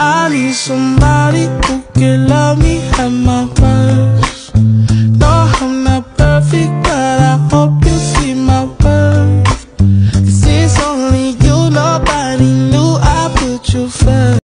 I need somebody who can love me at my worst. No, I'm not perfect, but I hope you see my worth. Cause it's only you, nobody knew I put you first.